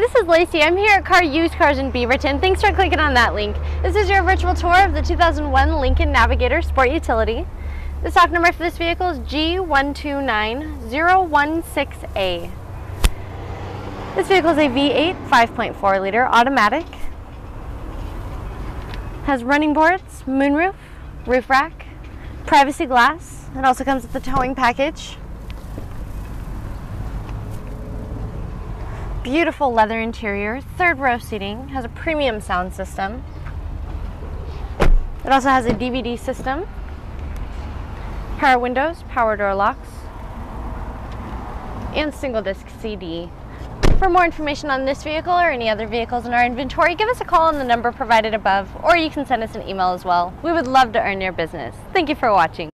this is Lacey. I'm here at Carr Used Cars in Beaverton. Thanks for clicking on that link. This is your virtual tour of the 2001 Lincoln Navigator Sport Utility. The stock number for this vehicle is G129016A. This vehicle is a V8 5.4 liter automatic. Has running boards, moonroof, roof rack, privacy glass. It also comes with the towing package. Beautiful leather interior, third row seating, has a premium sound system. It also has a DVD system, power windows, power door locks, and single disc CD. For more information on this vehicle or any other vehicles in our inventory, give us a call on the number provided above, or you can send us an email as well. We would love to earn your business. Thank you for watching.